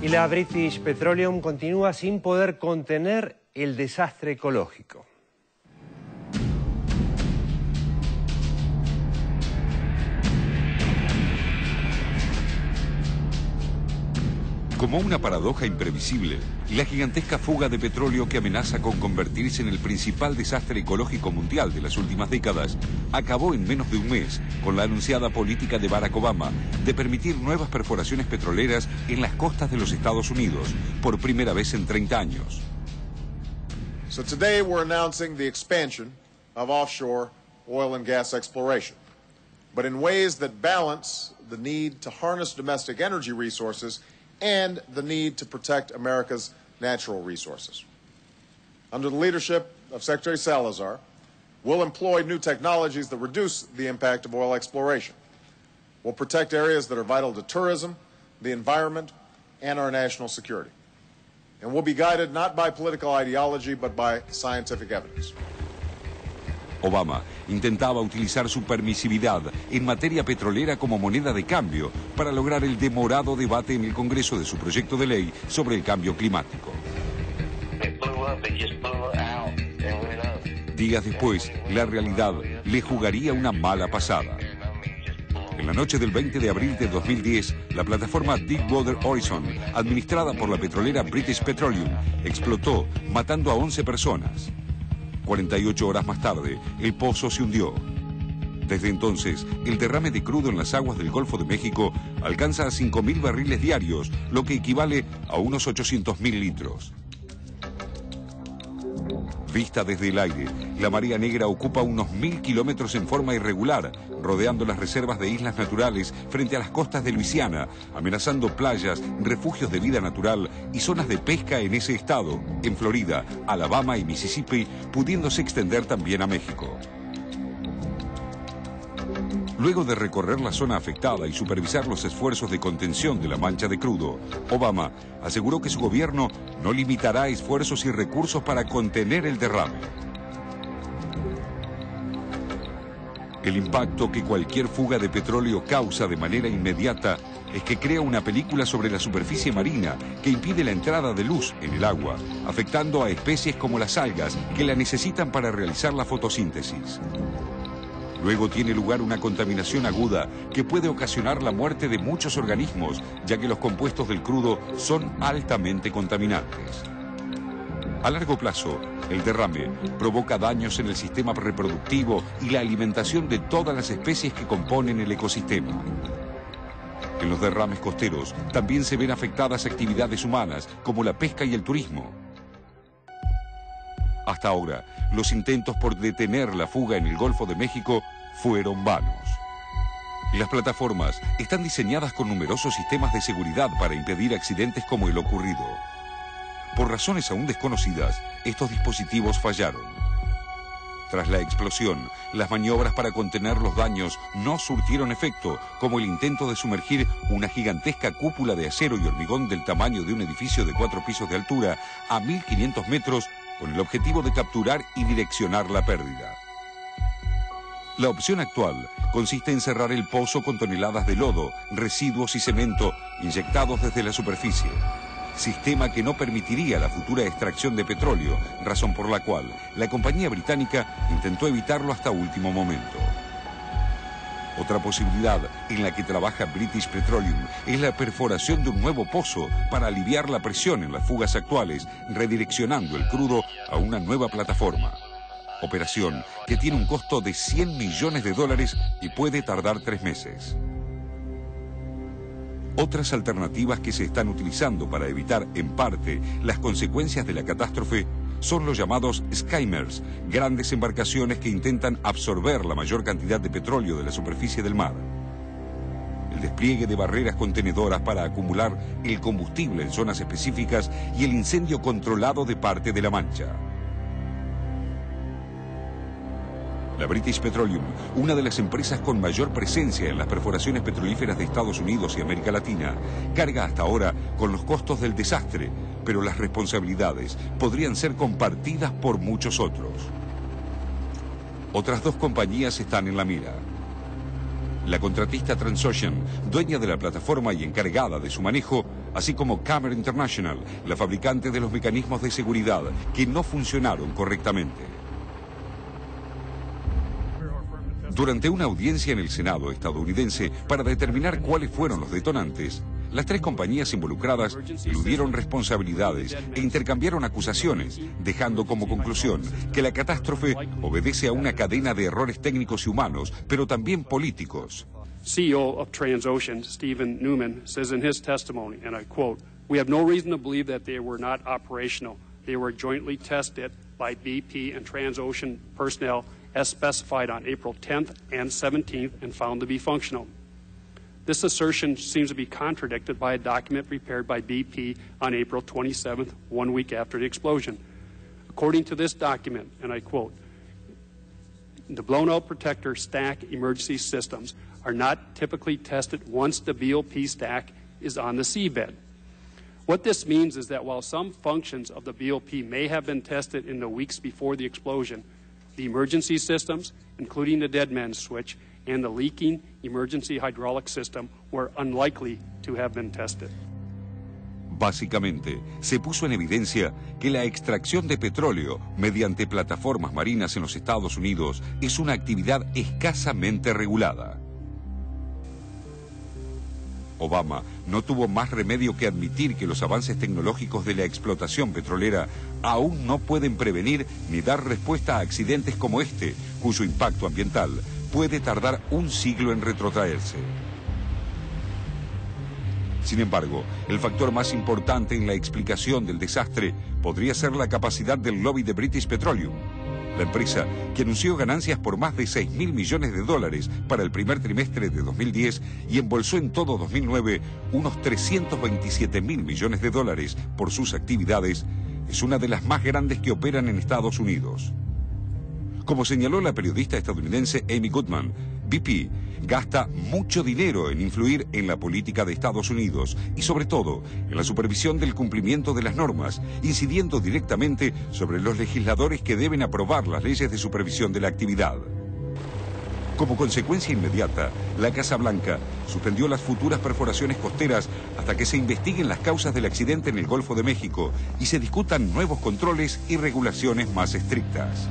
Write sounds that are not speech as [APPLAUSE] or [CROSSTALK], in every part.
Y la British Petroleum continúa sin poder contener el desastre ecológico. Como una paradoja imprevisible, la gigantesca fuga de petróleo que amenaza con convertirse en el principal desastre ecológico mundial de las últimas décadas acabó en menos de un mes con la anunciada política de Barack Obama de permitir nuevas perforaciones petroleras en las costas de los Estados Unidos por primera vez en 30 años. So today we're announcing the expansion of offshore oil and gas exploration, but in ways that balance the need to harness domestic energy resources and the need to protect America's natural resources. Under the leadership of Secretary Salazar, we'll employ new technologies that reduce the impact of oil exploration. We'll protect areas that are vital to tourism, the environment, and our national security. And we'll be guided not by political ideology, but by scientific evidence. Obama intentaba utilizar su permisividad en materia petrolera como moneda de cambio para lograr el demorado debate en el Congreso de su proyecto de ley sobre el cambio climático. Días después, la realidad le jugaría una mala pasada. En la noche del 20 de abril de 2010, la plataforma Deepwater Horizon, administrada por la petrolera British Petroleum, explotó, matando a 11 personas. 48 horas más tarde, el pozo se hundió. Desde entonces, el derrame de crudo en las aguas del Golfo de México alcanza a 5.000 barriles diarios, lo que equivale a unos 800.000 litros. Vista desde el aire, la Marea Negra ocupa unos mil kilómetros en forma irregular, rodeando las reservas de islas naturales frente a las costas de Luisiana, amenazando playas, refugios de vida natural y zonas de pesca en ese estado, en Florida, Alabama y Mississippi, pudiéndose extender también a México. Luego de recorrer la zona afectada y supervisar los esfuerzos de contención de la mancha de crudo, Obama aseguró que su gobierno no limitará esfuerzos y recursos para contener el derrame. El impacto que cualquier fuga de petróleo causa de manera inmediata es que crea una película sobre la superficie marina que impide la entrada de luz en el agua, afectando a especies como las algas que la necesitan para realizar la fotosíntesis. Luego tiene lugar una contaminación aguda que puede ocasionar la muerte de muchos organismos, ya que los compuestos del crudo son altamente contaminantes. A largo plazo, el derrame provoca daños en el sistema reproductivo y la alimentación de todas las especies que componen el ecosistema. En los derrames costeros también se ven afectadas actividades humanas como la pesca y el turismo. Hasta ahora, los intentos por detener la fuga en el Golfo de México fueron vanos. Las plataformas están diseñadas con numerosos sistemas de seguridad para impedir accidentes como el ocurrido. Por razones aún desconocidas, estos dispositivos fallaron. Tras la explosión, las maniobras para contener los daños no surtieron efecto, como el intento de sumergir una gigantesca cúpula de acero y hormigón del tamaño de un edificio de cuatro pisos de altura a 1.500 metros con el objetivo de capturar y direccionar la pérdida. La opción actual consiste en cerrar el pozo con toneladas de lodo, residuos y cemento inyectados desde la superficie. Sistema que no permitiría la futura extracción de petróleo, razón por la cual la compañía británica intentó evitarlo hasta último momento. Otra posibilidad en la que trabaja British Petroleum es la perforación de un nuevo pozo para aliviar la presión en las fugas actuales, redireccionando el crudo a una nueva plataforma. Operación que tiene un costo de 100 millones de dólares y puede tardar tres meses. Otras alternativas que se están utilizando para evitar, en parte, las consecuencias de la catástrofe son los llamados skimmers, grandes embarcaciones que intentan absorber la mayor cantidad de petróleo de la superficie del mar. El despliegue de barreras contenedoras para acumular el combustible en zonas específicas y el incendio controlado de parte de la mancha. La British Petroleum, una de las empresas con mayor presencia en las perforaciones petrolíferas de Estados Unidos y América Latina, carga hasta ahora con los costos del desastre, pero las responsabilidades podrían ser compartidas por muchos otros. Otras dos compañías están en la mira. la contratista Transocean, dueña de la plataforma y encargada de su manejo, así como Camera International, la fabricante de los mecanismos de seguridad que no funcionaron correctamente. Durante una audiencia en el Senado estadounidense para determinar cuáles fueron los detonantes, las tres compañías involucradas eludieron responsabilidades e intercambiaron acusaciones, dejando como conclusión que la catástrofe obedece a una cadena de errores técnicos y humanos, pero también políticos. CEO of Transocean, Stephen Newman, says in his testimony, and I quote, We have no reason to believe that they were not operational. They were jointly tested by BP and Transocean personnel as specified on April 10th and 17th and found to be functional. This assertion seems to be contradicted by a document prepared by BP on April 27th, one week after the explosion. According to this document, and I quote, the blown out protector stack emergency systems are not typically tested once the BOP stack is on the seabed. What this means is that while some functions of the BOP may have been tested in the weeks before the explosion, the emergency systems, including the dead man's switch, and the leaking emergency hydraulic system were unlikely to have been tested. Básicamente, se puso en evidencia que la extracción de petróleo mediante plataformas marinas en los Estados Unidos es una actividad escasamente regulada. Obama no tuvo más remedio que admitir que los avances tecnológicos de la explotación petrolera aún no pueden prevenir ni dar respuesta a accidentes como este, cuyo impacto ambiental puede tardar un siglo en retrotraerse. Sin embargo, el factor más importante en la explicación del desastre podría ser la capacidad del lobby de British Petroleum, la empresa que anunció ganancias por más de 6 mil millones de dólares para el primer trimestre de 2010 y embolsó en todo 2009 unos 327 mil millones de dólares por sus actividades, es una de las más grandes que operan en Estados Unidos. Como señaló la periodista estadounidense Amy Goodman, BP gasta mucho dinero en influir en la política de Estados Unidos y sobre todo en la supervisión del cumplimiento de las normas, incidiendo directamente sobre los legisladores que deben aprobar las leyes de supervisión de la actividad. Como consecuencia inmediata, la Casa Blanca suspendió las futuras perforaciones costeras hasta que se investiguen las causas del accidente en el Golfo de México y se discutan nuevos controles y regulaciones más estrictas.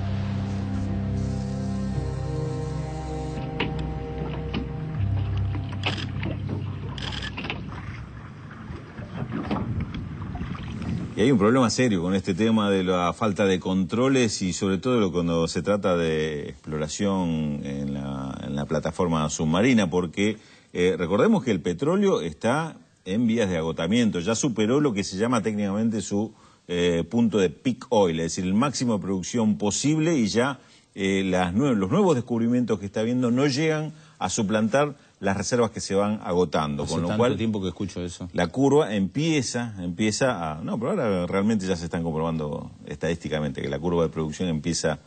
Y hay un problema serio con este tema de la falta de controles y sobre todo cuando se trata de exploración en la, plataforma submarina, porque eh, recordemos que el petróleo está en vías de agotamiento, ya superó lo que se llama técnicamente su eh, punto de peak oil, es decir, el máximo de producción posible y ya eh, las los nuevos descubrimientos que está viendo no llegan a suplantar las reservas que se van agotando. con lo cual, tiempo que escucho eso. La curva empieza, empieza a... No, pero ahora realmente ya se están comprobando estadísticamente que la curva de producción empieza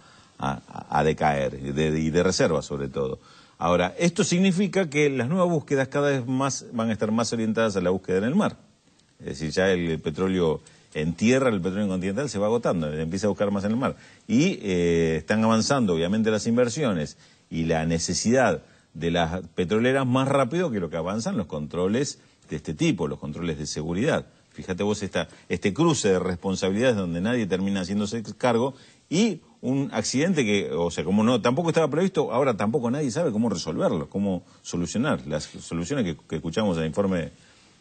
a, decaer, y de, reservas sobre todo. Ahora, esto significa que las nuevas búsquedas cada vez más van a estar más orientadas a la búsqueda en el mar. Es decir, ya el, petróleo en tierra, el petróleo continental se va agotando, empieza a buscar más en el mar. Y eh, están avanzando, obviamente, las inversiones y la necesidad de las petroleras más rápido que lo que avanzan los controles de este tipo, los controles de seguridad. Fíjate vos esta, este cruce de responsabilidades donde nadie termina haciéndose cargo y un accidente que, o sea, como no, tampoco estaba previsto, ahora tampoco nadie sabe cómo resolverlo, cómo solucionar. Las soluciones que, escuchamos en el informe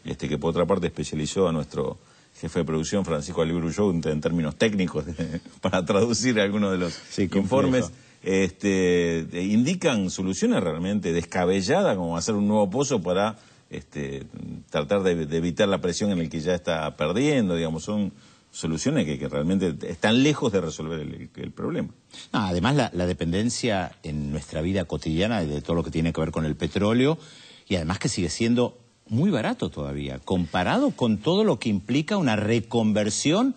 este, que por otra parte especializó a nuestro jefe de producción, Francisco Alibrullo, en términos técnicos, [LAUGHS] para traducir algunos de los informes este, indican soluciones realmente descabelladas, como hacer un nuevo pozo para este, tratar de, evitar la presión en el que ya está perdiendo, digamos, son soluciones que, realmente están lejos de resolver el, problema. además, la, dependencia en nuestra vida cotidiana de todo lo que tiene que ver con el petróleo, y además que sigue siendo muy barato todavía, comparado con todo lo que implica una reconversión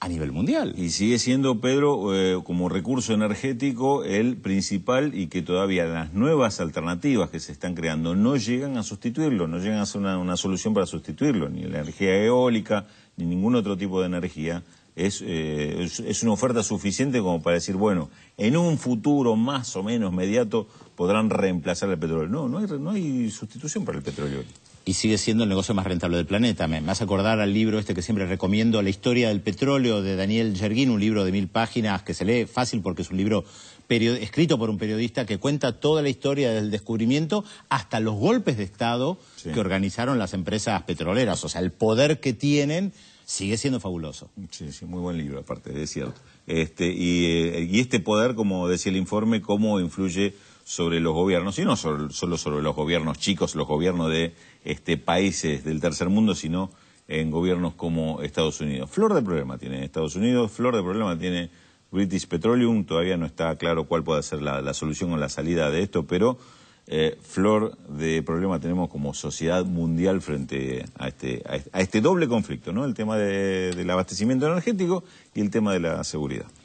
a nivel mundial. Y sigue siendo, Pedro, eh, como recurso energético el principal y que todavía las nuevas alternativas que se están creando no llegan a sustituirlo, no llegan a ser una, solución para sustituirlo, ni la energía eólica, ni ningún otro tipo de energía es, eh, es, una oferta suficiente como para decir, bueno, en un futuro más o menos mediato podrán reemplazar el petróleo. No, no hay, no hay sustitución para el petróleo. Y sigue siendo el negocio más rentable del planeta. Me, me hace acordar al libro este que siempre recomiendo, La historia del petróleo, de Daniel Yerguín, un libro de mil páginas que se lee fácil porque es un libro period- escrito por un periodista que cuenta toda la historia del descubrimiento hasta los golpes de Estado Sí. que organizaron las empresas petroleras. O sea, el poder que tienen sigue siendo fabuloso. Sí, sí, muy buen libro, aparte, es cierto. Este, y, eh, y este poder, como decía el informe, cómo influye sobre los gobiernos, y no solo, sobre los gobiernos chicos, los gobiernos de este, países del tercer mundo, sino en gobiernos como Estados Unidos. Flor de problema tiene Estados Unidos, flor de problema tiene British Petroleum, todavía no está claro cuál puede ser la, la solución o la salida de esto, pero eh, flor de problema tenemos como sociedad mundial frente a este, a este, a este doble conflicto, ¿no? El tema de- del abastecimiento energético y el tema de la seguridad.